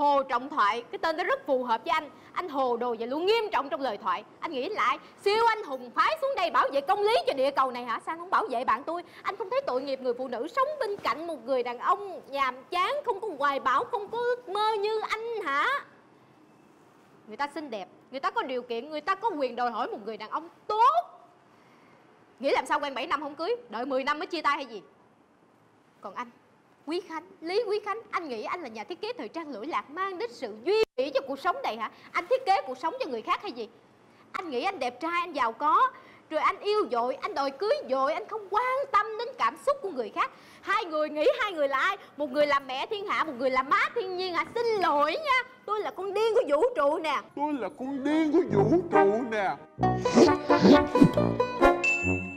Hồ Trọng Thoại, Cái tên đó rất phù hợp với anh. Anh hồ đồ và luôn nghiêm trọng trong lời thoại. Anh nghĩ lại, Siêu anh hùng phái xuống đây bảo vệ công lý cho địa cầu này hả? Sao anh không bảo vệ bạn tôi? Anh không thấy tội nghiệp người phụ nữ sống bên cạnh một người đàn ông Nhàm chán, không có hoài bão, Không có ước mơ như anh hả? Người ta xinh đẹp, Người ta có điều kiện, Người ta có quyền đòi hỏi một người đàn ông tốt. Nghĩ làm sao quen 7 năm không cưới? Đợi 10 năm mới chia tay hay gì? Còn anh Quý Khánh, Lý Quý Khánh Anh nghĩ anh là nhà thiết kế thời trang lỗi lạc Mang đến sự duy mỹ cho cuộc sống này hả? Anh thiết kế cuộc sống cho người khác hay gì? Anh nghĩ anh đẹp trai, anh giàu có Rồi anh yêu dội, anh đòi cưới dội Anh không quan tâm đến cảm xúc của người khác. Hai người nghĩ hai người là ai? Một người làm mẹ thiên hạ, một người làm má thiên nhiên hả? Xin lỗi nha Tôi là con điên của vũ trụ nè. Tôi là con điên của vũ trụ nè